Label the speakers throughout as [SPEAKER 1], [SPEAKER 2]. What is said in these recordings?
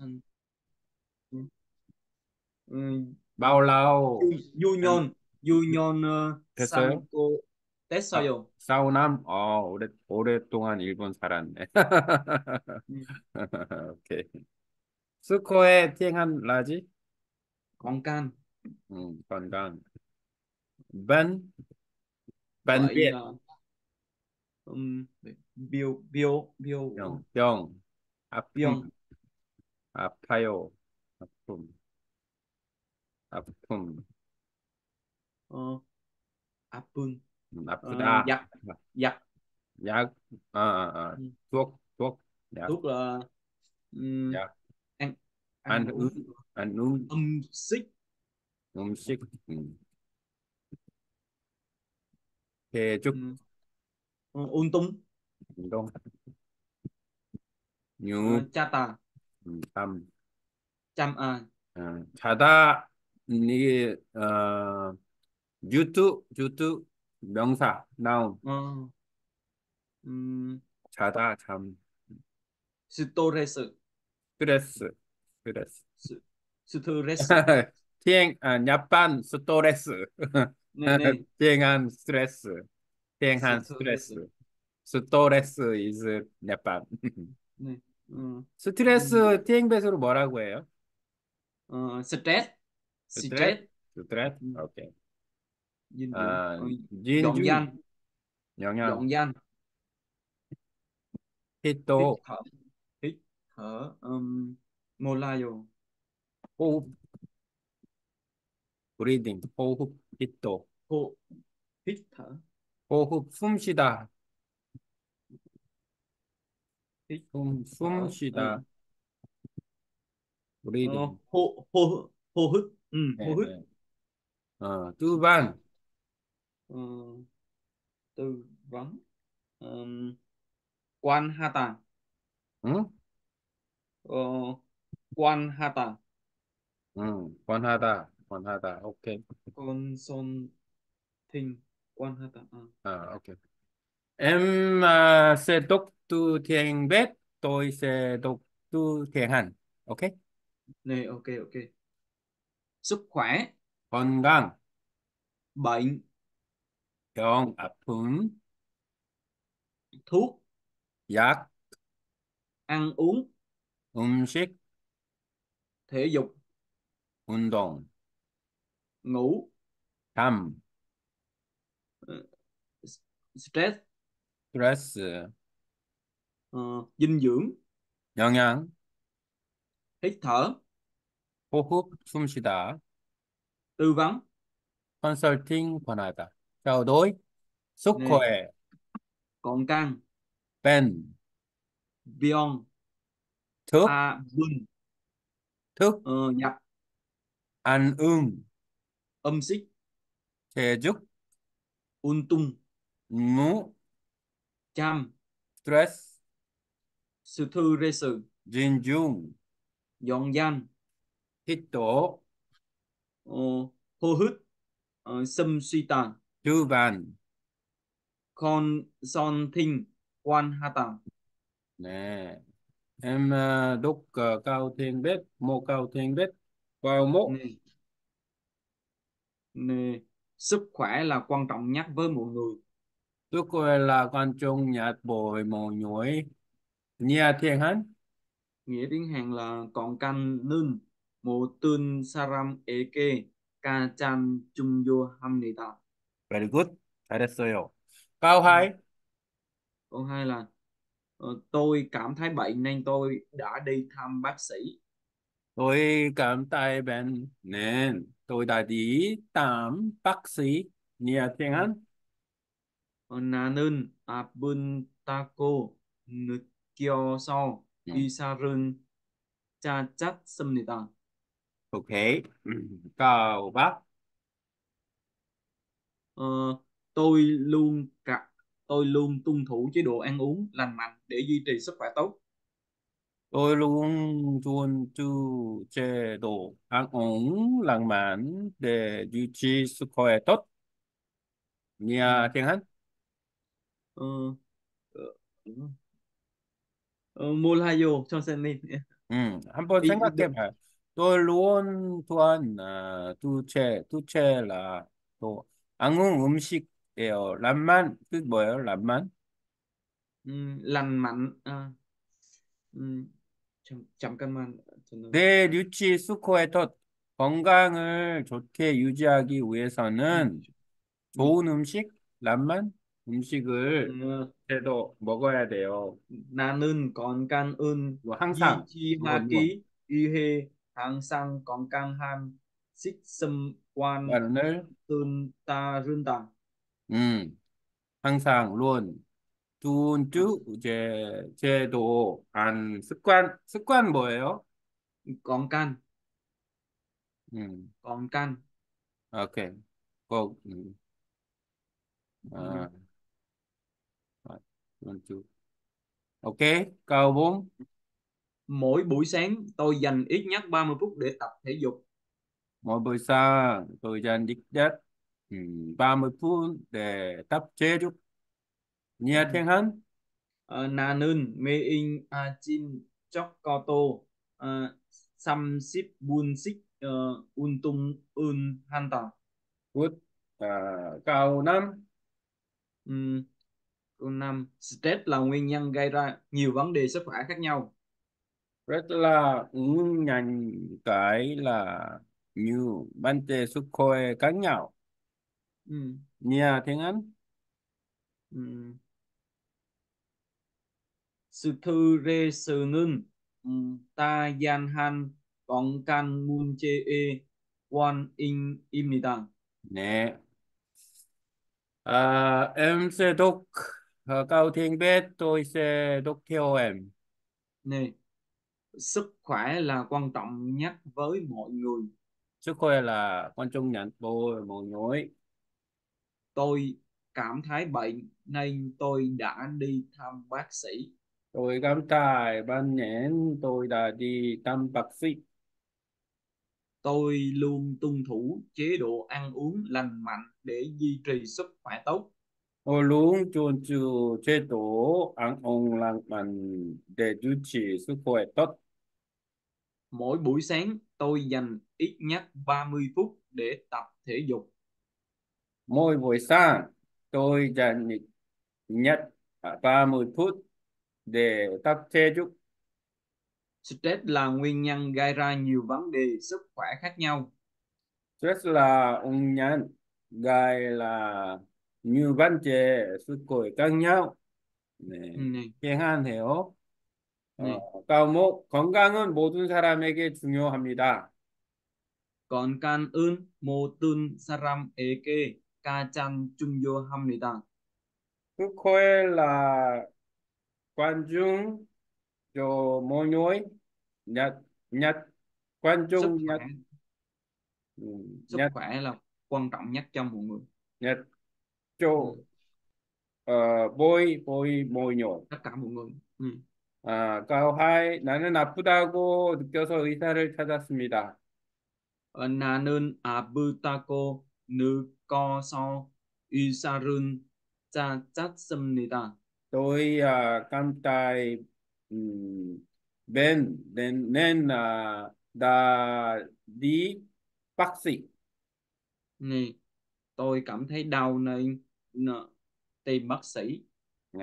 [SPEAKER 1] Ừ,
[SPEAKER 2] bao lâu
[SPEAKER 1] 유년 어,
[SPEAKER 2] 됐어요?
[SPEAKER 1] 삼고 됐어요.
[SPEAKER 2] 4, 5, 5, 어, 오래, 오랫동안 일본 살았네.
[SPEAKER 1] 음,
[SPEAKER 2] 오케이. 스코에 tiếng 라지?
[SPEAKER 1] can
[SPEAKER 2] 음, 건강. 벤, 벤
[SPEAKER 1] vậy
[SPEAKER 2] biết.
[SPEAKER 1] là um, biểu biểu biểu
[SPEAKER 2] 병, 병. 아픔,
[SPEAKER 1] 병
[SPEAKER 2] 아파요. 아픔, 아픔.
[SPEAKER 1] ờ, 아픈
[SPEAKER 2] 음,
[SPEAKER 1] ờ,
[SPEAKER 2] 아프다.
[SPEAKER 1] giặc giặc
[SPEAKER 2] 약, 아, 아, 아.
[SPEAKER 1] Ừ.
[SPEAKER 2] thuốc, thuốc, 약,
[SPEAKER 1] thuốc là um,
[SPEAKER 2] 약.
[SPEAKER 1] ăn
[SPEAKER 2] ăn
[SPEAKER 1] ăn
[SPEAKER 2] uống,
[SPEAKER 1] uống
[SPEAKER 2] ăn uống,
[SPEAKER 1] âm xích
[SPEAKER 2] 음식, 음. 대죽,
[SPEAKER 1] um, ôn tung
[SPEAKER 2] 운동,
[SPEAKER 1] ờ,
[SPEAKER 2] 유,
[SPEAKER 1] cha tà
[SPEAKER 2] 음,
[SPEAKER 1] tâm
[SPEAKER 2] 어, 자다 이게 어 유튜 유튜 명사 나온.
[SPEAKER 1] 어. 음.
[SPEAKER 2] 자다 잠. 스트레스. 스트레스 스트레스.
[SPEAKER 1] 아,
[SPEAKER 2] 스트레스.
[SPEAKER 1] 티행 아
[SPEAKER 2] 야반 스트레스. 티행한 스트레스. 티행한 스트레스. 스트레스. is 야반
[SPEAKER 1] 네. 어,
[SPEAKER 2] 스트레스 음. 티앵벳으로 뭐라고 해요?
[SPEAKER 1] 어,
[SPEAKER 2] 스트레스? 스트레스? 스트레스?
[SPEAKER 1] 음.
[SPEAKER 2] 오케이.
[SPEAKER 1] 인,
[SPEAKER 2] 아, 어, 인,
[SPEAKER 1] 영양.
[SPEAKER 2] 영양.
[SPEAKER 1] 영양.
[SPEAKER 2] 히토.
[SPEAKER 1] 히토. 음, 몰라요.
[SPEAKER 2] 호흡. 브리딩. 호흡. 히토.
[SPEAKER 1] 호. 히터.
[SPEAKER 2] 호흡. 숨 쉬다. Không xuống
[SPEAKER 1] chỉ
[SPEAKER 2] là
[SPEAKER 1] reading. Hô hô hô hức. Ừ, hô
[SPEAKER 2] hức. Ờ, tư vấn.
[SPEAKER 1] Ờ, tư vấn. Um, quan
[SPEAKER 2] hạ
[SPEAKER 1] tàng. Quan
[SPEAKER 2] hạ tàng. Quan hạ. Quan hạ ok. Con son
[SPEAKER 1] thình quan hạ. À,
[SPEAKER 2] ok. Em à, sẽ đọc từ tiếng Việt, tôi sẽ đọc từ tiếng Hàn. Ok?
[SPEAKER 1] nè ok ok sức khỏe
[SPEAKER 2] 건강,
[SPEAKER 1] bệnh
[SPEAKER 2] 병, 아픔,
[SPEAKER 1] thuốc
[SPEAKER 2] 약,
[SPEAKER 1] ăn uống
[SPEAKER 2] 음식,
[SPEAKER 1] thể dục
[SPEAKER 2] 운동,
[SPEAKER 1] ngủ
[SPEAKER 2] 잠,
[SPEAKER 1] stress
[SPEAKER 2] 스트레스,
[SPEAKER 1] ờ, dinh dưỡng
[SPEAKER 2] 영양,
[SPEAKER 1] hít thở
[SPEAKER 2] 호흡, 숨 쉬다,
[SPEAKER 1] tư vấn
[SPEAKER 2] 컨설팅, 권하다. trao đổi, sức
[SPEAKER 1] nè
[SPEAKER 2] khỏe,
[SPEAKER 1] còn căng
[SPEAKER 2] pen,
[SPEAKER 1] Beyond
[SPEAKER 2] thức,
[SPEAKER 1] A Bun
[SPEAKER 2] thức,
[SPEAKER 1] ờ, giặc
[SPEAKER 2] ăn uống,
[SPEAKER 1] âm xích
[SPEAKER 2] thể dục,
[SPEAKER 1] un tung
[SPEAKER 2] ngủ,
[SPEAKER 1] cham
[SPEAKER 2] stress,
[SPEAKER 1] sư thư rê sự
[SPEAKER 2] dinh dưỡng,
[SPEAKER 1] dọn danh.
[SPEAKER 2] Hít thở,
[SPEAKER 1] ờ, hô hít. Ờ, xâm suy tàn.
[SPEAKER 2] Tư vấn.
[SPEAKER 1] con son thinh. Quan ha tàn
[SPEAKER 2] 네. Em ờ, đúc ờ, cao thiên biết, mô cao thiên biết, vào mộ.
[SPEAKER 1] nè. Nè. Sức khỏe là quan trọng nhất với mọi người
[SPEAKER 2] Sức khỏe là quan trọng nhất bởi mọi người. Nhà thiên hán.
[SPEAKER 1] nghĩa tiếng Hàn là còn canh nương một tương saram eke ca chan chung yo hamnita
[SPEAKER 2] Very good. 잘했어요. Cao
[SPEAKER 1] Ừ.
[SPEAKER 2] hai.
[SPEAKER 1] câu hai là ờ, tôi cảm thấy bệnh nên tôi đã đi thăm bác sĩ
[SPEAKER 2] Tôi cảm thấy bệnh nên tôi đã đi thăm bác sĩ. Nhà thiên hán.
[SPEAKER 1] Ờ, 나는 아픈다고 느껴서
[SPEAKER 2] 음.
[SPEAKER 1] 의사를 찾았습니다.
[SPEAKER 2] Ok. Cao bác.
[SPEAKER 1] Ờ, tôi luôn cả tôi luôn tuân thủ chế độ ăn uống lành mạnh để duy trì sức khỏe tốt.
[SPEAKER 2] Tôi luôn tuân thủ chế độ ăn uống lành mạnh để duy trì sức khỏe tốt. Nhà
[SPEAKER 1] Ừ.
[SPEAKER 2] thiên hán.
[SPEAKER 1] Ờ, ờ, ờ, 몰라요, 선생님.
[SPEAKER 2] 음, 한번 생각해 봐요. 또 luôn 또한 아, 두체 두체라 또 앙응 음식이에요. 람만 뜻 뭐예요? 람만?
[SPEAKER 1] ừm, lành mạnh à, ừm, 잠, 잠깐만 저는
[SPEAKER 2] 내 류치 수코의 덫 건강을 좋게 유지하기
[SPEAKER 1] 음,
[SPEAKER 2] 위해서는
[SPEAKER 1] 음,
[SPEAKER 2] 좋은 음식, 람만 음식을
[SPEAKER 1] 음,
[SPEAKER 2] 그래도 먹어야 돼요.
[SPEAKER 1] 나는 건강은
[SPEAKER 2] 뭐 항상 luôn luôn
[SPEAKER 1] 유지하기 위해 항상 건강한 식습관을
[SPEAKER 2] 습관을
[SPEAKER 1] 따른다.
[SPEAKER 2] 음. 항상 luôn tuân
[SPEAKER 1] 항-
[SPEAKER 2] chú 제 제도 안 습관 습관 뭐예요?
[SPEAKER 1] 건강,
[SPEAKER 2] 음.
[SPEAKER 1] 건강.
[SPEAKER 2] 오케이. 꼭 음,
[SPEAKER 1] 음,
[SPEAKER 2] 아, Lên chưa? Ok, câu 4.
[SPEAKER 1] Mỗi buổi sáng tôi dành ít nhất 30 phút để tập thể dục.
[SPEAKER 2] Mỗi buổi sáng tôi dành ít nhất ừ, 30 phút để tập thể dục. Nhẹ
[SPEAKER 1] ừ.
[SPEAKER 2] Thiên hơn.
[SPEAKER 1] Ờ, Nà nương mê in a chin chok ko to ờ, sam sip bun sik ờ, un tung un han
[SPEAKER 2] ta. Good. Câu 5.
[SPEAKER 1] Câu 5. Stress là nguyên nhân gây ra nhiều vấn đề sức khỏe khác nhau.
[SPEAKER 2] Stress là nguyên nhân cái là nhiều vấn đề sức khỏe khác nhau.
[SPEAKER 1] Ừ.
[SPEAKER 2] Nhà tiếng
[SPEAKER 1] Anh. Ừ. Sự thư rê sự ngưng. Ừ. Ta gian han bóng can mun chê e quan in im
[SPEAKER 2] Nè. À, em sẽ đọc uh, câu thiên biết tôi sẽ đọc theo em
[SPEAKER 1] Này, sức khỏe là quan trọng nhất với mọi người.
[SPEAKER 2] sức khỏe là quan trọng nhất với mọi người
[SPEAKER 1] Tôi cảm thấy bệnh nên tôi đã đi thăm bác sĩ.
[SPEAKER 2] tôi cảm thấy ban nhãn tôi đã đi thăm bác sĩ
[SPEAKER 1] Tôi luôn tuân thủ chế độ ăn uống lành mạnh để duy trì sức khỏe tốt.
[SPEAKER 2] Tôi luôn tuân thủ chế độ ăn uống lành mạnh để duy trì sức khỏe tốt
[SPEAKER 1] Mỗi buổi sáng tôi dành ít nhất 30 phút để tập thể dục.
[SPEAKER 2] mỗi buổi sáng tôi dành ít nhất 30 phút để tập thể dục
[SPEAKER 1] Stress là nguyên nhân gây ra nhiều vấn đề sức khỏe khác nhau.
[SPEAKER 2] rất là ung nhắn gai là như vấn đề sức khỏe khác nhau 네,
[SPEAKER 1] 네,
[SPEAKER 2] 행한해요. 어,
[SPEAKER 1] 네.
[SPEAKER 2] 까목 건강은 모든 사람에게 중요합니다.
[SPEAKER 1] 건강은 모든 사람에게 가장 중요합니다.
[SPEAKER 2] sức khỏe là quan trọng cho mỗi người nhất nhất quan
[SPEAKER 1] Sức
[SPEAKER 2] trọng
[SPEAKER 1] khỏe,
[SPEAKER 2] nhất ừ,
[SPEAKER 1] sức
[SPEAKER 2] nhất
[SPEAKER 1] khỏe là quan trọng nhất cho mọi người.
[SPEAKER 2] nhất cho
[SPEAKER 1] Ừ,
[SPEAKER 2] ờ, mỗi mỗi mỗi người.
[SPEAKER 1] tất cả mọi người. Ừ.
[SPEAKER 2] 아, 까하이 나는 아프다고 느껴서 의사를 찾았습니다.
[SPEAKER 1] Ờ, 나는 아프다고 느껴서 의사를 찾았습니다.
[SPEAKER 2] tôi à, cảm thấy um, bên nên nên là đã đi bác sĩ
[SPEAKER 1] Nè, tôi cảm thấy đau nên nợ, tìm bác sĩ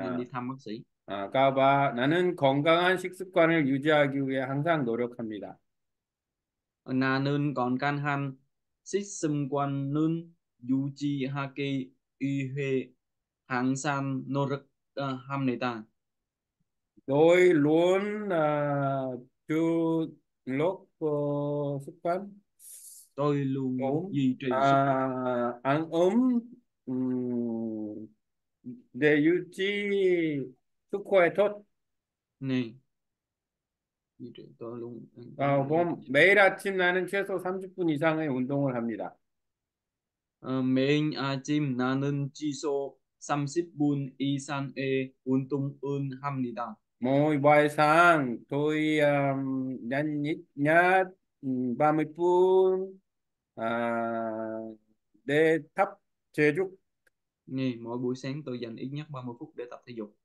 [SPEAKER 1] nên
[SPEAKER 2] 아,
[SPEAKER 1] đi thăm bác sĩ.
[SPEAKER 2] 아, 까봐 나는 건강한 식습관을 유지하기 위해 항상 노력합니다.
[SPEAKER 1] Ờ, 나는 건강한 식습관을 유지하기 위해 항상 노력합니다.
[SPEAKER 2] tôi luôn uh, chú lúc uh, sức khỏe
[SPEAKER 1] Tôi luôn
[SPEAKER 2] ốm
[SPEAKER 1] duy
[SPEAKER 2] à,
[SPEAKER 1] trì sức khỏe.
[SPEAKER 2] ăn ốm ừm,
[SPEAKER 1] Nè, duy trì tôi luôn
[SPEAKER 2] 어, 그럼 매일 아침 나는 최소 30분 이상의 운동을 합니다.
[SPEAKER 1] Ờ, 매일 아침 나는 최소 30분 이상의 운동을 합니다.
[SPEAKER 2] Mỗi buổi sáng tôi um, dành ít nhất um, 30 phút à, để tập thể dục.
[SPEAKER 1] Nè, mỗi buổi sáng tôi dành ít nhất 30 phút để tập thể dục.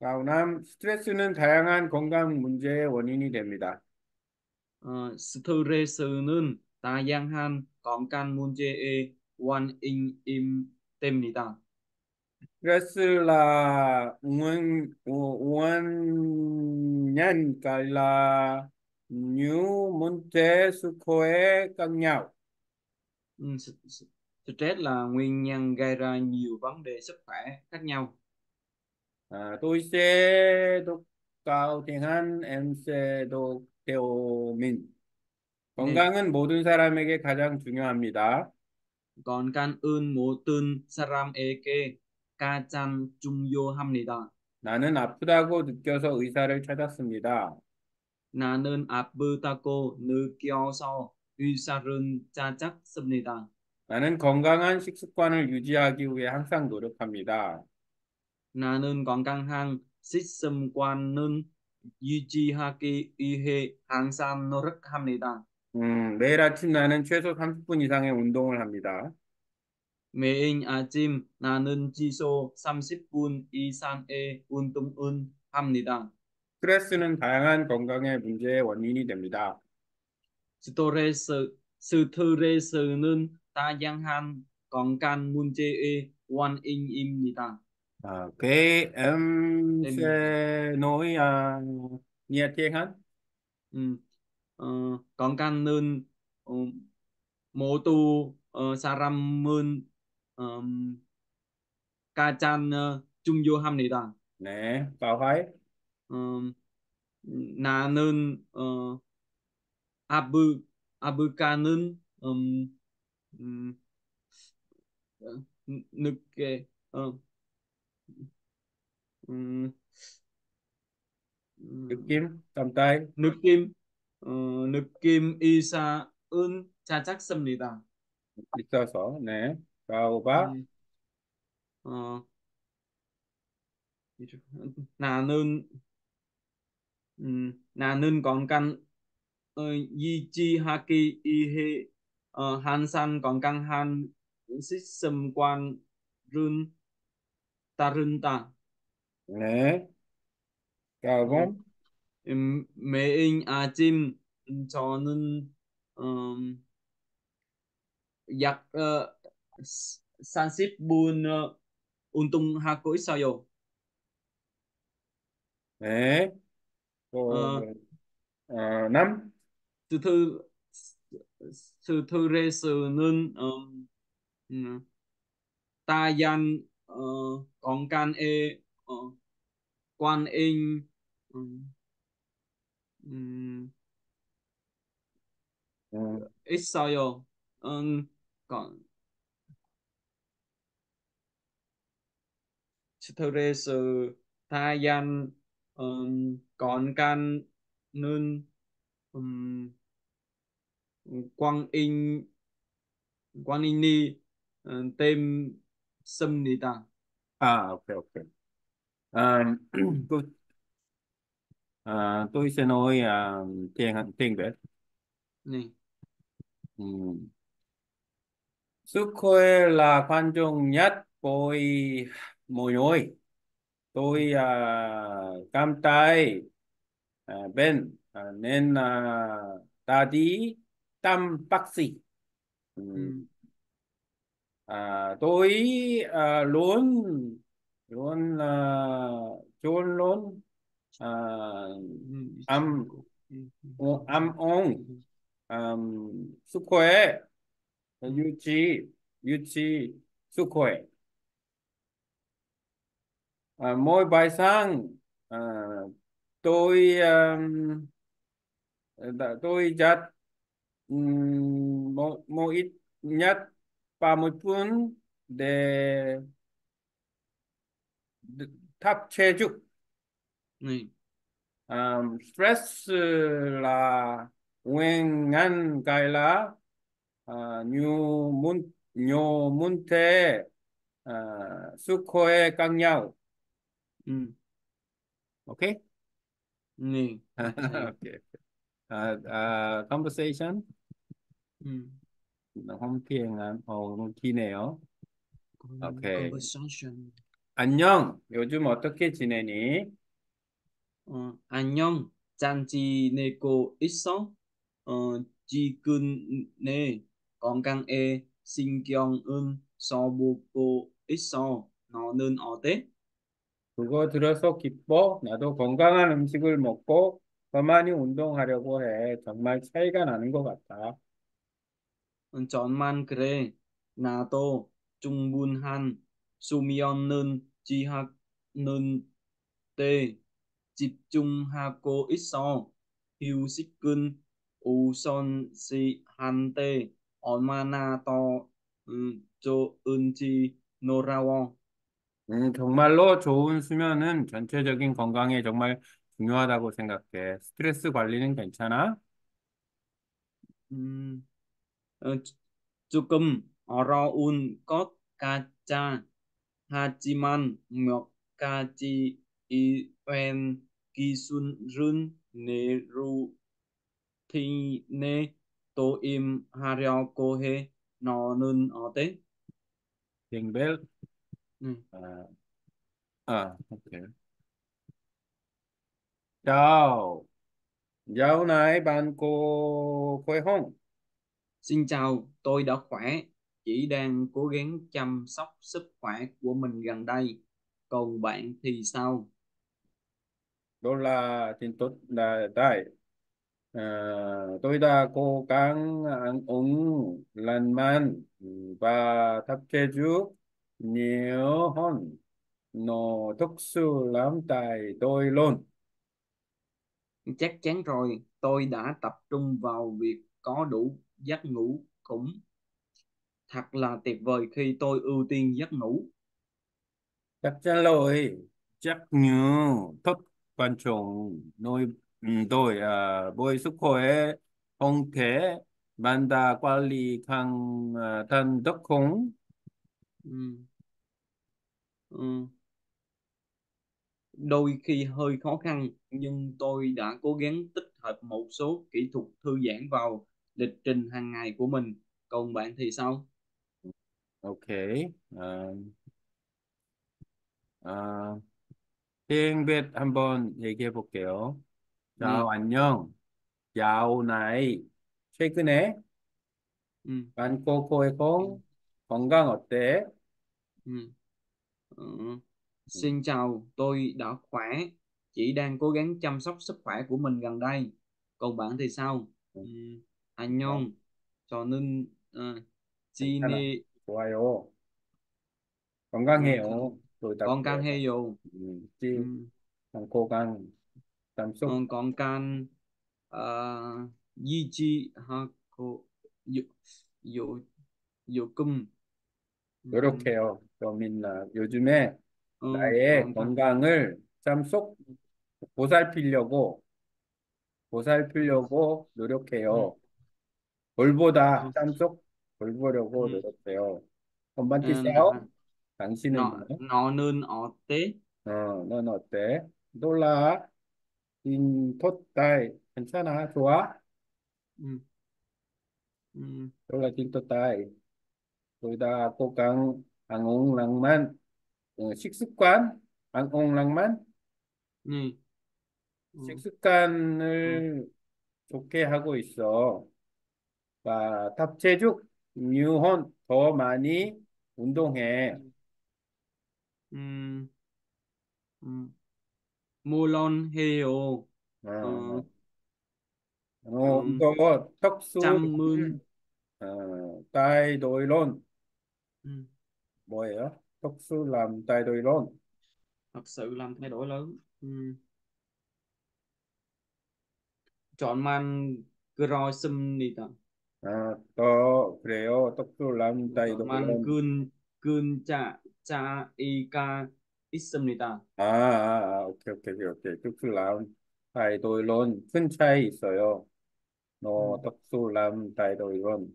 [SPEAKER 2] 다음, 스트레스는 다양한 건강 문제의 원인이 됩니다.
[SPEAKER 1] Ờ, 스트레스는 다양한 건강 문제의 원인입니다.
[SPEAKER 2] 스트레스 là nguyên nguyên nhân là nhiều vấn đề sức khỏe khác nhau.
[SPEAKER 1] Ừ, s- s- stress là nguyên nhân gây ra nhiều vấn đề sức khỏe khác nhau.
[SPEAKER 2] À, tôi sẽ đọc cao tiếng Hàn, em sẽ đọc theo mình. 건강은 모든 사람에게 가장 중요합니다.
[SPEAKER 1] 건강은 모든 사람에게 가장 중요합니다.
[SPEAKER 2] 나는 아프다고 느껴서 의사를 찾았습니다.
[SPEAKER 1] 나는 아프다고 느껴서 의사를 찾았습니다.
[SPEAKER 2] 나는 건강한 식습관을 유지하기 위해 항상 노력합니다.
[SPEAKER 1] 나는 건강한 식습관을 유지하기 위해 항상 노력합니다.
[SPEAKER 2] 음, 매일 아침 나는 최소 30분 이상의 운동을 합니다.
[SPEAKER 1] 매일 아침 나는 지소 30분 이상의 운동을 합니다.
[SPEAKER 2] 스트레스는 다양한 건강의 문제의 원인이 됩니다.
[SPEAKER 1] 스트레스, 스트레스는 다양한 건강 문제의 원인입니다.
[SPEAKER 2] À, cái em
[SPEAKER 1] Em-
[SPEAKER 2] sẽ nói à, nghe tiếng Hàn.
[SPEAKER 1] 음, 어, 건강은 어, 모두 어, 사람은 음, 가장 어, 중요합니다.
[SPEAKER 2] 네, câu hỏi.
[SPEAKER 1] 음, 나는 어, 아브 아브가는 음, 음, 어, 늦게 어, 음, 음,
[SPEAKER 2] 느낌, cầm tay.
[SPEAKER 1] 느낌 어, 느낌 이사은 찾았습니다.
[SPEAKER 2] 있어서, 네. câu ba.
[SPEAKER 1] 음, 어, 나는 음, 나는 건강 어, 유지하기 위해 Ờ, Hàn san còn căng han system
[SPEAKER 2] quan run
[SPEAKER 1] ta
[SPEAKER 2] run
[SPEAKER 1] ta nè cao không mẹ in à chim cho nên um, giặc ờ, san ship bun ờ, uh, untung ha
[SPEAKER 2] cối
[SPEAKER 1] sao
[SPEAKER 2] yo nè năm.
[SPEAKER 1] Từ thứ 스트레스는 음, 음, 다양 어, 건강에 어, 관인 음, 음,
[SPEAKER 2] Ừ.
[SPEAKER 1] 있어요. 음, còn 스트레스 다양 음, 건강은 음, Quang In Quang In Ni ờ, tem Samnita.
[SPEAKER 2] À ok ok. À, tôi à, tôi sẽ nói à, tiếng tiếng Việt.
[SPEAKER 1] Này.
[SPEAKER 2] Ừ. Sức khỏe là quan trọng nhất với mọi người. Tôi à, cảm thấy à, bên à, nên à, ta đi Tâm bác sĩ. À, tôi à, luôn luôn à, chôn luôn à, âm âm ôn um, sức khỏe duy trì duy trì sức khỏe. À, mỗi bài sáng à, tôi um, tôi dắt mỗi một ít nhất ba mươi phút để tháp che
[SPEAKER 1] chúc
[SPEAKER 2] um, ừ. stress ờ, là nguyên ngăn cái là ờ, uh, nhiều môn nhiều môn thế uh, ờ, sức khỏe khác nhau
[SPEAKER 1] ừ.
[SPEAKER 2] ok.
[SPEAKER 1] Nè
[SPEAKER 2] ok uh, uh, conversation.
[SPEAKER 1] 음,
[SPEAKER 2] uh, ồ, khi nào ok
[SPEAKER 1] conversation.
[SPEAKER 2] 안녕. 요즘 어떻게 지내니?
[SPEAKER 1] 어, 안녕, 잘 지내고 있어? 어, 지근네 건강에 신경은 써보고 있어. 너는 어때?
[SPEAKER 2] 그거 들어서 기뻐? 나도 건강한 음식을 먹고 더 많이 운동하려고 해. 정말 차이가 나는 것 같아.
[SPEAKER 1] chọn kre nato chung bun han sumion nun chi hak nun te chip chung hako iso hiu sikun u son si han te onmana to cho unchi norawon 음,
[SPEAKER 2] 정말로 좋은 수면은 전체적인 건강에 정말 중요하다고 생각해. 스트레스 관리는 괜찮아?
[SPEAKER 1] 음, Ờ, Tsukum Raun Kokkacha Hachiman Mokkachi Iwen Kisunrun Neru Thine Toim Haryokohe Nonun Ote.
[SPEAKER 2] Tiếng Bell
[SPEAKER 1] ừ.
[SPEAKER 2] à, à ok. Chào. Chào nay bạn cô khỏe không?
[SPEAKER 1] Xin chào, tôi đã khỏe, chỉ đang cố gắng chăm sóc sức khỏe của mình gần đây. Còn bạn thì sao?
[SPEAKER 2] Đó là tin tốt là tại. À, tôi đã cố gắng ăn uống lành mạnh và tập thể dục nhiều hơn. Nó thực sự làm tại tôi luôn.
[SPEAKER 1] Chắc chắn rồi, tôi đã tập trung vào việc có đủ giấc ngủ cũng thật là tuyệt vời khi tôi ưu tiên giấc ngủ.
[SPEAKER 2] chắc chắn rồi chắc như rất quan trọng nơi ừ, tôi à, với sức khỏe không thể bạn đã quản lý khăn à, thân được không
[SPEAKER 1] Ừ. Ừ. Đôi khi hơi khó khăn, nhưng tôi đã cố gắng tích hợp một số kỹ thuật thư giãn vào lịch trình hàng ngày của mình. Còn bạn thì sao?
[SPEAKER 2] ok 아, 아, 비행벳 한번 얘기해 볼게요 자
[SPEAKER 1] Ừ.
[SPEAKER 2] 안녕 dạo này 최근에
[SPEAKER 1] Ừ.
[SPEAKER 2] 반코코의 건 건강 어때?
[SPEAKER 1] Ừ. Ừ. Xin chào, tôi đã khỏe, chỉ đang cố gắng chăm sóc sức khỏe của mình gần đây. Còn bạn thì sao?
[SPEAKER 2] 음,
[SPEAKER 1] Ừ. 안녕, 저는 어,
[SPEAKER 2] 괜찮아
[SPEAKER 1] 지니
[SPEAKER 2] 좋아요.
[SPEAKER 1] 어, 가-
[SPEAKER 2] 건강해요. tôi
[SPEAKER 1] 건강해요.
[SPEAKER 2] Ừ, chứ
[SPEAKER 1] Ừ.
[SPEAKER 2] thằng cố gắng cảm
[SPEAKER 1] Ờ,
[SPEAKER 2] xúc
[SPEAKER 1] còn can 어, 유지하고 요, 요, 요금. 음,
[SPEAKER 2] 노력해요. 그러면 나. 요즘에
[SPEAKER 1] 어,
[SPEAKER 2] 나의
[SPEAKER 1] 건강.
[SPEAKER 2] 건강을 참속 보살피려고
[SPEAKER 1] 음,
[SPEAKER 2] 보살피려고
[SPEAKER 1] 음,
[SPEAKER 2] 노력해요. 볼보다 한쪽 볼보려고
[SPEAKER 1] Ừ.
[SPEAKER 2] 노력해요.
[SPEAKER 1] 건반티
[SPEAKER 2] Ừ, 세요? 당신은
[SPEAKER 1] nọ 뭐요? nọ nơn
[SPEAKER 2] 어, 넌 어때? 놀라 인 토탈 괜찮아 좋아?
[SPEAKER 1] ừ.
[SPEAKER 2] 놀라 인 토탈 둘다 cố 앙옹랑만 식습관
[SPEAKER 1] 앙옹랑만 nhì
[SPEAKER 2] 식습관을 좋게 하고 있어. và tập thể dục nhiều hơn, 더 많이 운동해.
[SPEAKER 1] 음, 음, 음, 물론 해요.
[SPEAKER 2] 어,
[SPEAKER 1] 어,
[SPEAKER 2] 어,
[SPEAKER 1] 음,
[SPEAKER 2] 이거 턱수
[SPEAKER 1] chăm ơn
[SPEAKER 2] 어, 다이도이론
[SPEAKER 1] 음,
[SPEAKER 2] 뭐예요? 턱수 람 다이도이론
[SPEAKER 1] thật sự làm thay đổi lớn. 음, chọn man grosimnita
[SPEAKER 2] 아, 또 그래요. 똑도 람다이도 만 근,
[SPEAKER 1] 근자 자이가 있습니다.
[SPEAKER 2] 아, 아, 아, 오케이, 오케이, 오케이, 오케이. 똑도 람다이도 이런 큰 차이 있어요. 너 똑도 람다이도 이런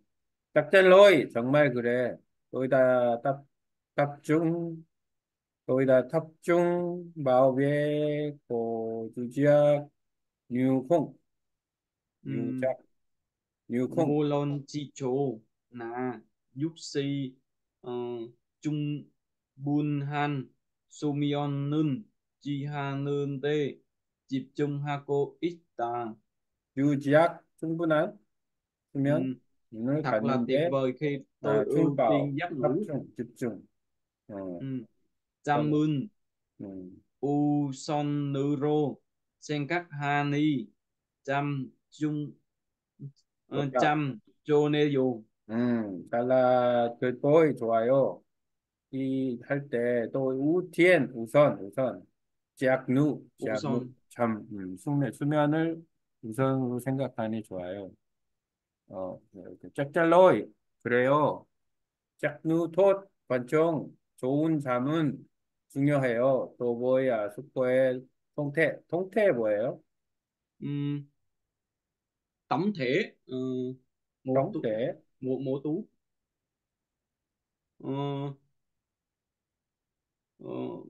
[SPEAKER 2] 딱젤로이 정말 그래. 또이다 딱 딱중 또이다 탑중 마오베 고주지약 뉴홍
[SPEAKER 1] 음.
[SPEAKER 2] 유작 như không
[SPEAKER 1] Molon Chicho là Yuxi uh, Chung Bun Han 수면은 지하는데 집중하고 있다.
[SPEAKER 2] 유지약 충분한 수면
[SPEAKER 1] Ừm,
[SPEAKER 2] 눈을
[SPEAKER 1] thật là tuyệt
[SPEAKER 2] 갖는데
[SPEAKER 1] vời khi tôi
[SPEAKER 2] 아,
[SPEAKER 1] ưu
[SPEAKER 2] 충bảo
[SPEAKER 1] tiên giấc ngủ.
[SPEAKER 2] tập trung 집중 어,
[SPEAKER 1] Ừm,
[SPEAKER 2] 그럼,
[SPEAKER 1] 잠은
[SPEAKER 2] 음,
[SPEAKER 1] 우선으로 생각하니 잠 중, ờ,
[SPEAKER 2] 좋다.
[SPEAKER 1] 잠 좋네요.
[SPEAKER 2] 음, 그 tôi 좋아요. 이 할때 ưu tiên 우선 우선 지약누 지약누
[SPEAKER 1] 우선,
[SPEAKER 2] 참 음, 수면 수면을 우선으로 생각하니 좋아요. 어, 이렇게 짝잘로이 그래요. 짝누 톳 관총 좋은 잠은 중요해요. 또 뭐야 숙소의 통태 통태 뭐예요?
[SPEAKER 1] Ừm, tổng thể uh, mô
[SPEAKER 2] tổng tú,
[SPEAKER 1] thể. mô, tú. Uh, uh,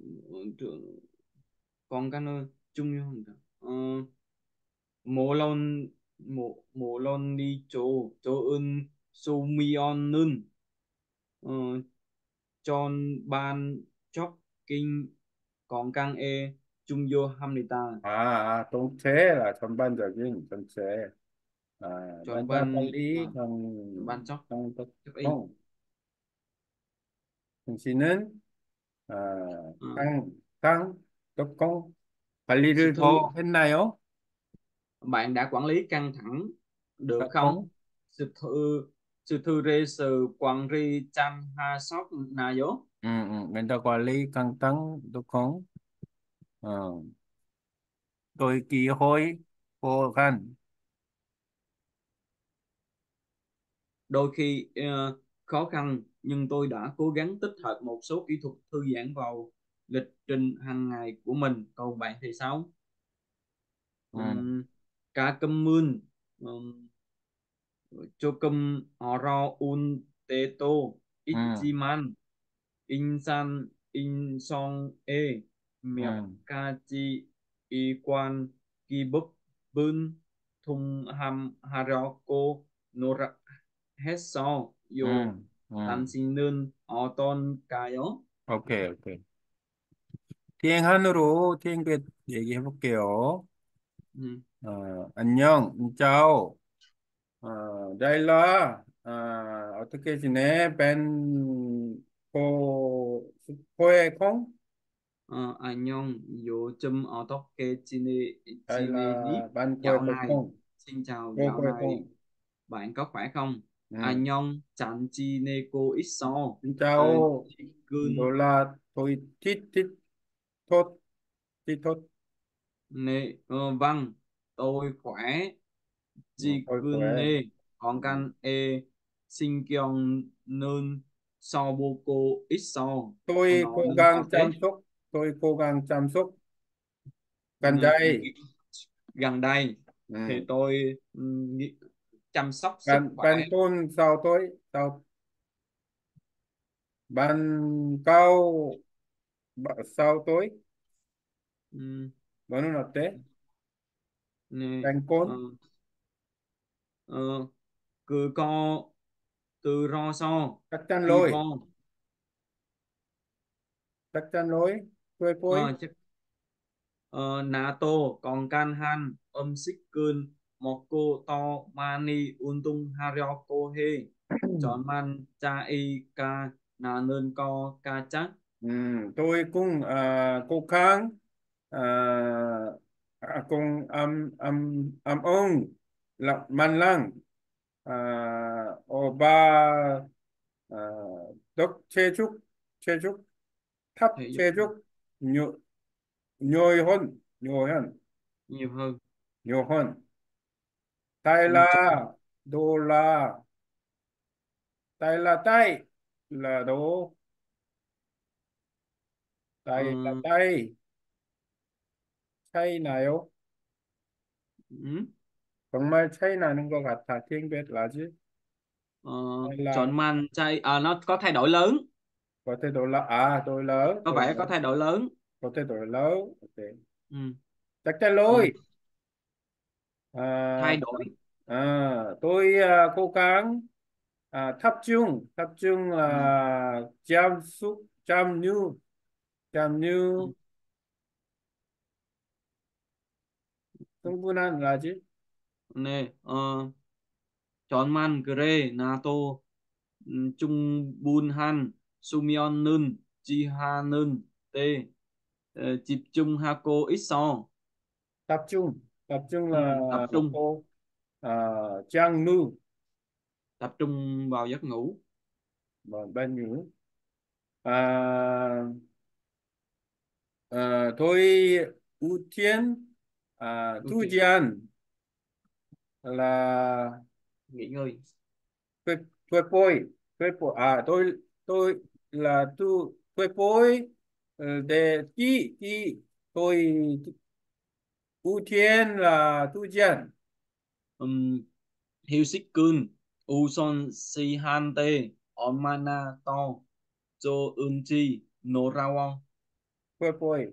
[SPEAKER 1] còn căn nó chung như không uh, mô lon mô mô lon đi chỗ chỗ ơn sumion nương uh, ờ, chon ban chóc kinh còn căn e chung vô hamnita
[SPEAKER 2] à, à tổng thể là chọn ban giờ kinh tổng thể 아,
[SPEAKER 1] John
[SPEAKER 2] 먼저
[SPEAKER 1] Ban à,
[SPEAKER 2] 빨리
[SPEAKER 1] Ban Chóc
[SPEAKER 2] 경,
[SPEAKER 1] Chóc y
[SPEAKER 2] 경, 당신은 아,
[SPEAKER 1] Ờ,
[SPEAKER 2] 강, 강, 떡콩 관리를
[SPEAKER 1] sự thư
[SPEAKER 2] 더 했나요?
[SPEAKER 1] bạn đã quản lý căng thẳng được không?
[SPEAKER 2] 떡콩
[SPEAKER 1] sự thư sự thư rê sự quản lý chăm ha sóc 나요?
[SPEAKER 2] 응, 응, 멘탈 관리 강땅 떡콩 어, tôi kỳ hối cố gắng
[SPEAKER 1] đôi khi uh, khó khăn nhưng tôi đã cố gắng tích hợp một số kỹ thuật thư giãn vào lịch trình hàng ngày của mình. Còn bạn thì sao? À.
[SPEAKER 2] um,
[SPEAKER 1] cả cơm mươn um, cho cơm oro un teto
[SPEAKER 2] ichiman
[SPEAKER 1] à. insan inson e mèo kachi à. ikwan kibuk bun thum ham harako nora 했어요.
[SPEAKER 2] 응, 응.
[SPEAKER 1] 당신은 어떤가요?
[SPEAKER 2] 오케이, 오케이. 티행한으로 티행볕 얘기해 볼게요.
[SPEAKER 1] 음,
[SPEAKER 2] 어, 안녕, 짜오. 어, 자일라, 어, 어떻게 지내? 벤, 코, 코에 콩?
[SPEAKER 1] ờ, 안녕, 요즘 어떻게 지내, 지내니?
[SPEAKER 2] 자일라, 반 코에
[SPEAKER 1] Dạo này,
[SPEAKER 2] 콩?
[SPEAKER 1] xin chào,
[SPEAKER 2] 코,
[SPEAKER 1] dạo
[SPEAKER 2] 코에
[SPEAKER 1] này
[SPEAKER 2] 콩?
[SPEAKER 1] bạn có khỏe không?
[SPEAKER 2] 응.
[SPEAKER 1] 안녕, 잘 지내고 있어. Ờ,
[SPEAKER 2] 짜오,
[SPEAKER 1] 지금
[SPEAKER 2] 놀라, 토이, 티, 티, 톳, 티, 톳.
[SPEAKER 1] nè, ờ, vâng, tôi khỏe.
[SPEAKER 2] 응, tôi
[SPEAKER 1] 지금
[SPEAKER 2] 코에.
[SPEAKER 1] nè, còn
[SPEAKER 2] 응.
[SPEAKER 1] căn e 신경은 써보고 있어. Ờ,
[SPEAKER 2] tôi cố
[SPEAKER 1] 너는
[SPEAKER 2] gắng chăm
[SPEAKER 1] 어때?
[SPEAKER 2] sóc, tôi cố gắng chăm sóc gần
[SPEAKER 1] Nè,
[SPEAKER 2] đây.
[SPEAKER 1] gần đây thì
[SPEAKER 2] Ừ.
[SPEAKER 1] tôi ừm, nghĩ- chăm sóc sức
[SPEAKER 2] bạn,
[SPEAKER 1] khỏe.
[SPEAKER 2] bạn tôn sao tôi sao ban cao sao tôi. Ừ. bạn thế.
[SPEAKER 1] Bạn
[SPEAKER 2] con
[SPEAKER 1] ờ, cứ có từ ro so
[SPEAKER 2] chắc chắn
[SPEAKER 1] rồi.
[SPEAKER 2] chắc chắn rồi. Quê quê
[SPEAKER 1] ờ, chắc... ờ, NATO còn can han âm xích cơn cô to mani untung haryoko he. Chọn man cha y ca na nên co ca chắc
[SPEAKER 2] Ừ, tôi cũng à, cố gắng à, cùng âm âm âm ông là man lăng à, ba à, đất chế trúc chế trúc thấp chế trúc nhiều nhiều hơn nhiều hơn
[SPEAKER 1] nhiều hơn
[SPEAKER 2] nhiều hơn tay
[SPEAKER 1] Ừ,
[SPEAKER 2] là
[SPEAKER 1] chọn
[SPEAKER 2] đô la tay là tay là đô
[SPEAKER 1] ờ,
[SPEAKER 2] tay là tay 차이나요?
[SPEAKER 1] ừ,
[SPEAKER 2] 정말 차이 나는 것 같아. tiếng Việt là gì?
[SPEAKER 1] ờ,
[SPEAKER 2] Hay là
[SPEAKER 1] chọn man chay à, nó có thay đổi lớn
[SPEAKER 2] có thể đổi là à đổi lớn,
[SPEAKER 1] có
[SPEAKER 2] đổi
[SPEAKER 1] vẻ có
[SPEAKER 2] lớn,
[SPEAKER 1] thay đổi lớn
[SPEAKER 2] có thể đổi lớn. Ok.
[SPEAKER 1] ừ.
[SPEAKER 2] Chắc chắn
[SPEAKER 1] ờ,
[SPEAKER 2] rồi. À,
[SPEAKER 1] thay đổi
[SPEAKER 2] à, tôi à, cố gắng à, tập trung, tập trung
[SPEAKER 1] ừ.
[SPEAKER 2] là chăm sóc, chăm như 참유 충분한 라지
[SPEAKER 1] nè ờ, chọn man gre nato ừm, chung bun han sumyon nun ji ha nun t ờ, chip chung hako ít so
[SPEAKER 2] tập trung tập trung là
[SPEAKER 1] tập trung.
[SPEAKER 2] cô à, trang nu.
[SPEAKER 1] Tập trung vào giấc ngủ.
[SPEAKER 2] Và bên ngữ à, à, tôi ưu tiên à,
[SPEAKER 1] tiên
[SPEAKER 2] gian là
[SPEAKER 1] nghỉ ngơi.
[SPEAKER 2] Tôi tôi bôi tôi bôi à tôi tôi là tu tôi bôi để đi đi tôi ưu tiên là tu gian
[SPEAKER 1] um, Hyusikun Uson Sihante Omana To Jo Unji Norawon
[SPEAKER 2] tôi bôi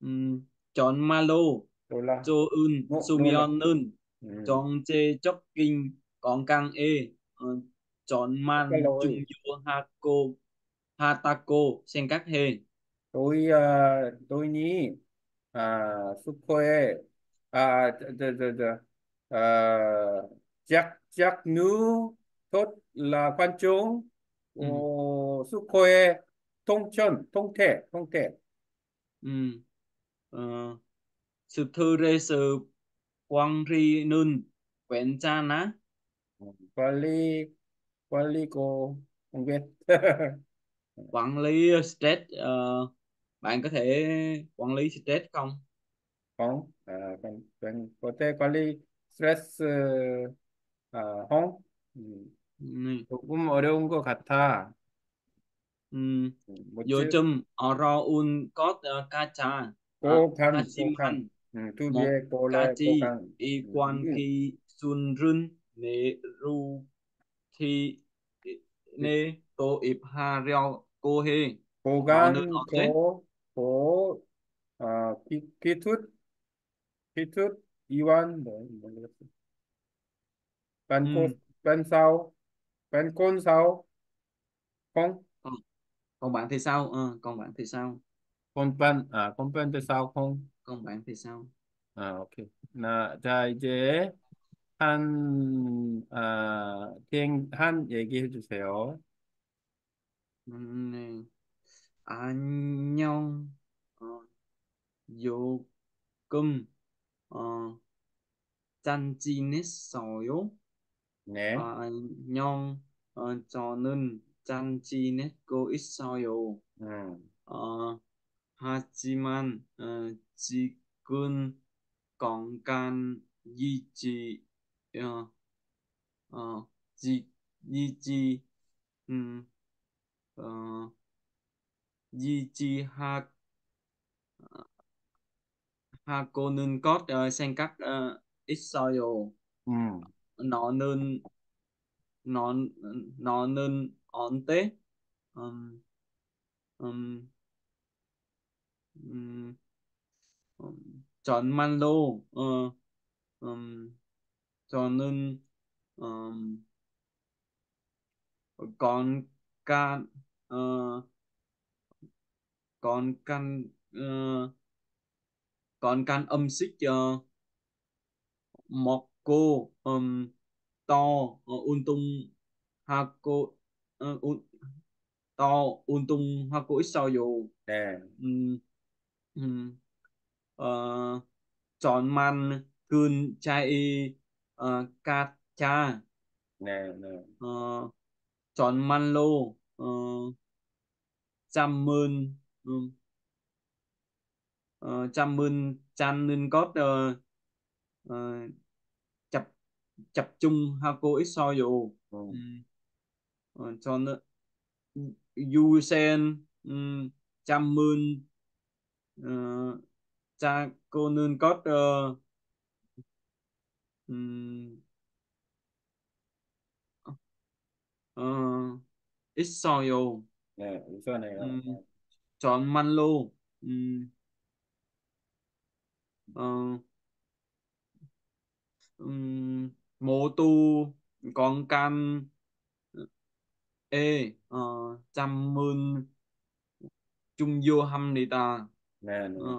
[SPEAKER 1] um, chọn Malo Jo Un
[SPEAKER 2] nô nô là
[SPEAKER 1] Sumyon Nun.
[SPEAKER 2] Ừ.
[SPEAKER 1] chọn Che Chok Kinh Còn Kang E. Ờ, chọn Man
[SPEAKER 2] lỗi.
[SPEAKER 1] Yo Hako Hatako Sen Các He
[SPEAKER 2] tôi à, tôi nghĩ à, sức khỏe à, the, the, the, à, chắc chắc nu tốt là quan trọng
[SPEAKER 1] ừ.
[SPEAKER 2] Ồ, sức khỏe thông chân thông thể thông thể.
[SPEAKER 1] Ừ. Ờ, sự thư rê sự quang ri nun quen cha ná.
[SPEAKER 2] Quản lý quản lý cô không biết
[SPEAKER 1] quản lý stress ờ, bạn có thể quản lý stress không
[SPEAKER 2] không à, còn, còn có thể quản lý stress ờ, à, không ừ.
[SPEAKER 1] ừ.
[SPEAKER 2] 조금 어려운 것 같아
[SPEAKER 1] Ừ.
[SPEAKER 2] 뭐지
[SPEAKER 1] 요즘 어려운 것 어, 같아 아,
[SPEAKER 2] 고강 고강
[SPEAKER 1] 하지만
[SPEAKER 2] 음, 두
[SPEAKER 1] một
[SPEAKER 2] 개의 골의
[SPEAKER 1] 가지
[SPEAKER 2] 고강
[SPEAKER 1] 이
[SPEAKER 2] 음,
[SPEAKER 1] quan
[SPEAKER 2] 음,
[SPEAKER 1] khi xuân run nề ru thì nề tô ịp hà reo cô hê nó nên
[SPEAKER 2] 고강
[SPEAKER 1] ở thế
[SPEAKER 2] 고, 고, 아, 기, 기투, 기투, 이완, 뭐, 모르겠어. 벤코,
[SPEAKER 1] ừ.
[SPEAKER 2] 벤사오, 벤콘사오, 콩,
[SPEAKER 1] còn, còn bạn thì sao Ờ, còn bạn thì sao
[SPEAKER 2] 콘벤, 아, 콘벤데사오 콩.
[SPEAKER 1] còn bạn thì sao
[SPEAKER 2] 아, 오케이. 나, 자, 이제 한, 아, 비행, 한 얘기해 주세요.
[SPEAKER 1] ừ. nè. 안녕 어, 요금 어, 짠 지냈어요?
[SPEAKER 2] 네.
[SPEAKER 1] 아, 안녕 어, 저는 짠 지냈고 있어요.
[SPEAKER 2] 음,
[SPEAKER 1] 어, 하지만 어, 지금 건강 유지 어, 어, 지, 유지 음, 어, Yichi Ha Hakonen Code ờ, uh, sang các ờ, uh, Israel
[SPEAKER 2] ừ.
[SPEAKER 1] nó nên nó nó nên ổn tế um, um, um, chọn man lô ờ, uh, um, chọn nên um, còn can uh, con căn ờ, uh, con căn âm xích ờ, uh, một cô um, to ờ, un tung ha cô un, to un tung ha
[SPEAKER 2] cô
[SPEAKER 1] um, um, uh, chọn man cơn chai uh, cha.
[SPEAKER 2] Nè
[SPEAKER 1] nè. Chọn man lô trăm mơn trăm mươn trăm nên có chập chập chung ha cô ít so dù ờ, cho nữa du sen trăm mươn ờ, cha cô nên có ờ, ít so dù Yeah, chọn Manlo ừ. ờ. Ừ. mô tu. Con can ê ờ. trăm mươn chung vô hâm đi
[SPEAKER 2] ta. Nè
[SPEAKER 1] ờ.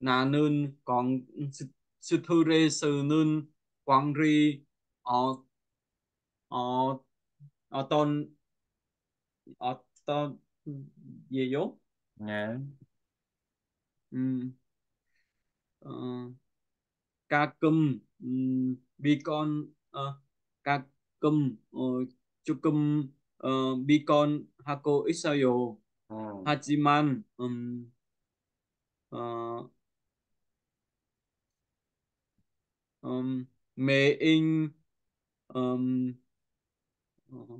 [SPEAKER 1] nà nương. Còn sư sư thư rê sư nương. Quang ri. Ở ở ở tôn. Ở tôn. Gì vô?
[SPEAKER 2] 네.
[SPEAKER 1] 음, 어, 가끔 음, 비건 어, 가끔 어, 조금 어, 비건 하고 있어요.
[SPEAKER 2] 어,
[SPEAKER 1] 하지만 음, 어, 음, 매일 음, 어,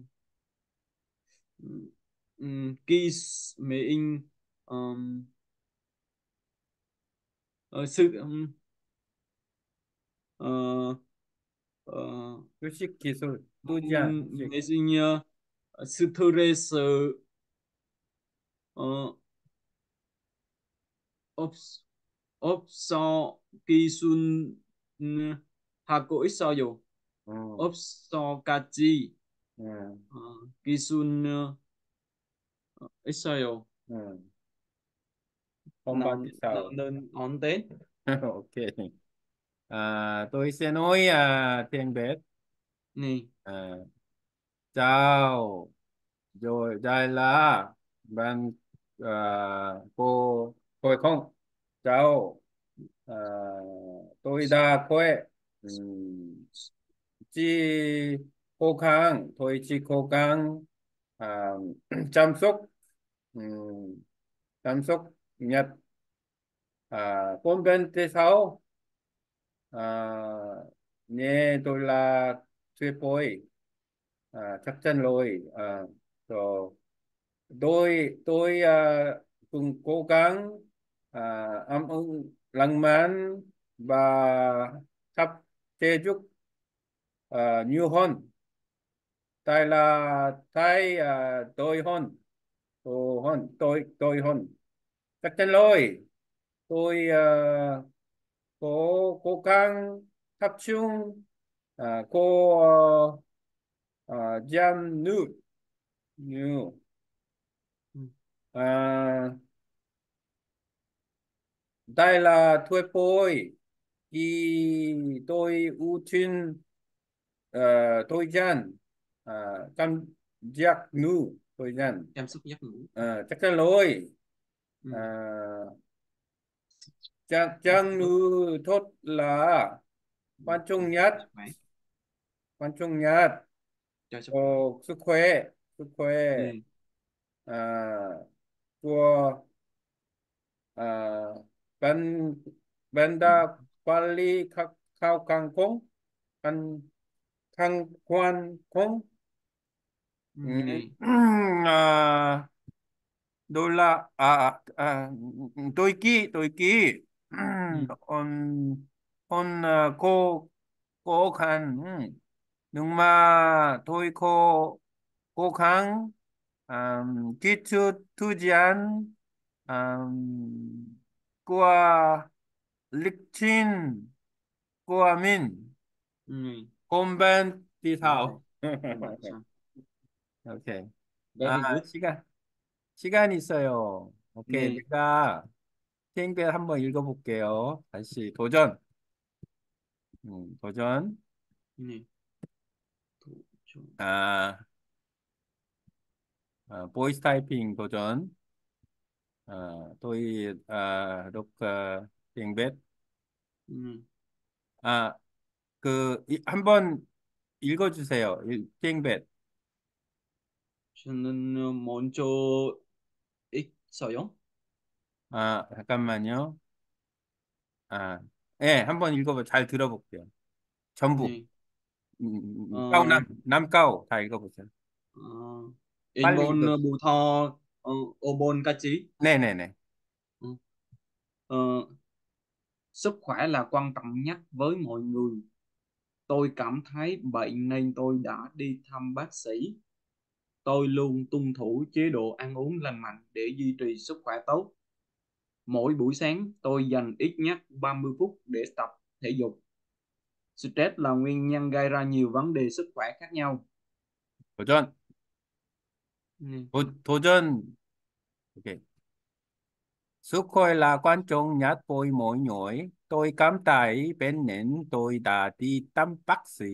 [SPEAKER 1] 음, 음, kiss 매일 음, 어, sự 음, 어, 어,
[SPEAKER 2] 휴식 기술, 뚜지안
[SPEAKER 1] 음,
[SPEAKER 2] 휴식.
[SPEAKER 1] 내지냐 스트레스 어, 없, 없어 기순 음, 하고 있어요.
[SPEAKER 2] 어,
[SPEAKER 1] 없어까지
[SPEAKER 2] 네,
[SPEAKER 1] 어, 기순 어, 있어요.
[SPEAKER 2] 네. Vâng,
[SPEAKER 1] London vâng, on Tết.
[SPEAKER 2] ok. À, tôi sẽ nói à, tiếng Việt.
[SPEAKER 1] Nè.
[SPEAKER 2] À, chào. Rồi đây là bạn à, cô khỏe không? Chào. À, tôi đã khỏe. Ừ. Chị cố gắng, tôi chỉ cố gắng à, chăm sóc, ừ, chăm sóc Nhật À, con bên thứ sáu, À, nhé tôi là thuê vời. À, chắc chắn rồi. À, rồi tôi tôi à, cùng cố gắng à, âm ứng lãng mạn và sắp thể dục à, nhiều hơn tại là tại à, tôi hơn tôi hơn tôi tôi hơn chắc chắn rồi tôi à, cố cố gắng tập trung à, cố à, à, giảm nước nhiều
[SPEAKER 1] ừ,
[SPEAKER 2] à, đây là tuyệt vời khi tôi ưu tiên ờ, tôi gian à, cảm giác nu tôi gian
[SPEAKER 1] chăm sóc giấc ngủ.
[SPEAKER 2] à, chắc chắn rồi
[SPEAKER 1] Ừ,
[SPEAKER 2] à, chắc chắn nu tốt là quan trọng nhất quan trọng nhất
[SPEAKER 1] cho sức khỏe.
[SPEAKER 2] sức khỏe à, của à, ban
[SPEAKER 1] ừ,
[SPEAKER 2] đa quản lý các khảo hàng không ăn thăng quan
[SPEAKER 1] ừ,
[SPEAKER 2] Ừ.
[SPEAKER 1] 네,
[SPEAKER 2] à, 놀라 아, 아 도끼
[SPEAKER 1] 도끼
[SPEAKER 2] 온온고고한 능마 도이코 고강 음, 기초 투지한 음, 꾸아 릭친
[SPEAKER 1] 꾸아민.
[SPEAKER 2] 음. 곰반
[SPEAKER 1] 디사오. 음.
[SPEAKER 2] 오케이. 아 시간. 시간 있어요 오케이
[SPEAKER 1] 네,
[SPEAKER 2] 내가 땡벨 한번 읽어볼게요. 다시 도전. 음, 도전.
[SPEAKER 1] 네. 도전.
[SPEAKER 2] 아, 아, 보이스 타이핑 도전. 아, tôi à, đọc tiếng Việt.
[SPEAKER 1] 네.
[SPEAKER 2] 아, 그 이- 한번 읽어주세요. tiếng Việt.
[SPEAKER 1] 저는 어, 먼저 있어요.
[SPEAKER 2] 아, 잠깐만요. 아, 예, 한번 읽어보. 잘 들어볼게요. 전부.
[SPEAKER 1] 네.
[SPEAKER 2] 음, 음, 음. 까우
[SPEAKER 1] 어,
[SPEAKER 2] 남, 남까우 다 읽어보세요.
[SPEAKER 1] 어,
[SPEAKER 2] 빨리 읽어.
[SPEAKER 1] 일본부터 어, 5번까지.
[SPEAKER 2] 네네네.
[SPEAKER 1] 어, 어, sức khỏe là quan trọng nhất với mọi người. Tôi cảm thấy bệnh nên tôi đã đi thăm bác sĩ. Tôi luôn tuân thủ chế độ ăn uống lành mạnh để duy trì sức khỏe tốt. Mỗi buổi sáng tôi dành ít nhất 30 phút để tập thể dục. Stress là nguyên nhân gây ra nhiều vấn đề sức khỏe khác nhau.
[SPEAKER 2] 도전.
[SPEAKER 1] Ừ.
[SPEAKER 2] 도, 도전. 오케이. Sức khỏe là quan trọng nhất với mỗi người. Tôi cảm thấy bên nên tôi đã đi thăm bác sĩ.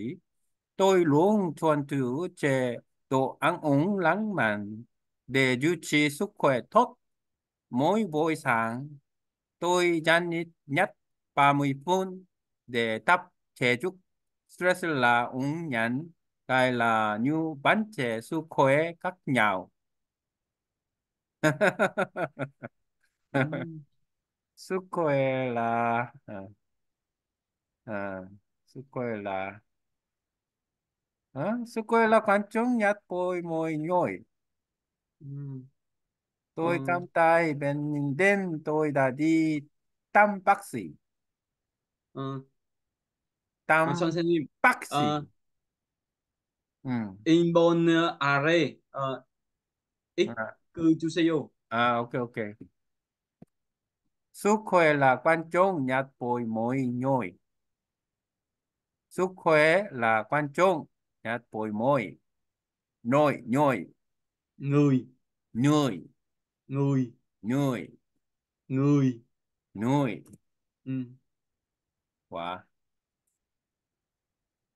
[SPEAKER 2] Tôi luôn tuân thủ chế độ ăn uống lành mạnh để duy trì sức khỏe tốt. Mỗi buổi sáng, tôi dành ít nhất 30 phút để tập thể dục. Stress là ứng nhận, đây là như vấn đề sức khỏe khác nhau. Sức khỏe là à, à, sức khỏe là à, sức khỏe là quan trọng nhất với mỗi người.
[SPEAKER 1] ừm, ờ,
[SPEAKER 2] Tôi cảm thấy bên đêm tôi đã đi thăm bác sĩ,
[SPEAKER 1] ờ, ờ,
[SPEAKER 2] thăm
[SPEAKER 1] 선생님,
[SPEAKER 2] bác sĩ.
[SPEAKER 1] 어,
[SPEAKER 2] Ừ.
[SPEAKER 1] 인본 아래 어,
[SPEAKER 2] À,
[SPEAKER 1] 그 주세요.
[SPEAKER 2] à, ok ok. Sức khỏe là quan trọng nhất với mỗi người. Sức khỏe là quan trọng nhất với mỗi người, người,
[SPEAKER 1] người
[SPEAKER 2] người,
[SPEAKER 1] người
[SPEAKER 2] người,
[SPEAKER 1] người
[SPEAKER 2] người.
[SPEAKER 1] ừ.
[SPEAKER 2] Wow.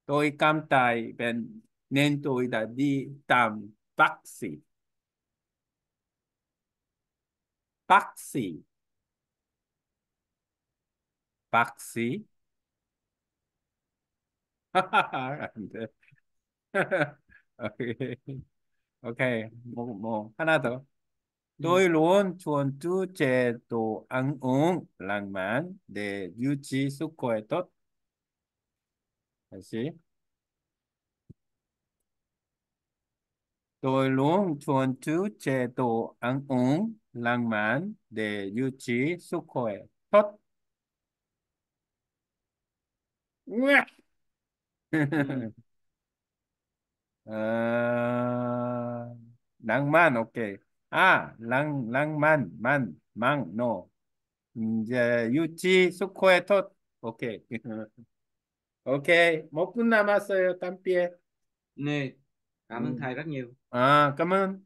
[SPEAKER 2] Tôi cảm thấy bên nên tôi đã đi thăm bác sĩ. Bác sĩ, bác sĩ. ok, ok, một, một, 하나 더.
[SPEAKER 1] Ừ.
[SPEAKER 2] Tôi luôn tuân thủ chế độ ăn uống lành mạnh để duy trì sức khỏe tốt. 다시. Tôi luôn tuân thủ chế độ ăn uống lành mạnh để duy trì sức khỏe tốt.
[SPEAKER 1] Ừ.
[SPEAKER 2] Ờ, lãng mạn ok à lãng lãng mạn man mang no 이제 유지 스코어 tốt ok ok một phút 남았어요 땀삐에
[SPEAKER 1] Nè, cảm ơn
[SPEAKER 2] ừ.
[SPEAKER 1] thầy rất nhiều.
[SPEAKER 2] à cảm ơn